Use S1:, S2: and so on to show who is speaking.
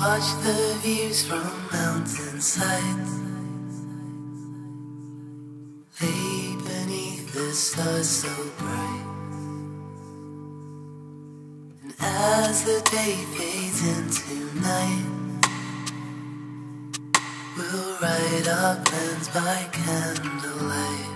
S1: Watch the views from mountainsides. Lay beneath the stars so bright. And as the day fades into night, we'll write our plans by candlelight.